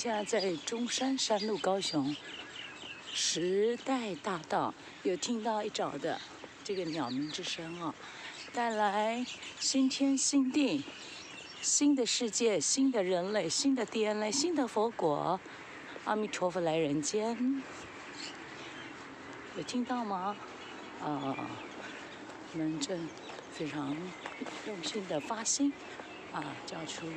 现在在中山山路高雄时代大道，有听到一早的这个鸟鸣之声啊，带来新天新地，新的世界，新的人类，新的 DNA，新的佛果。阿弥陀佛来人间，有听到吗？啊，门正非常用心的发心啊，叫出。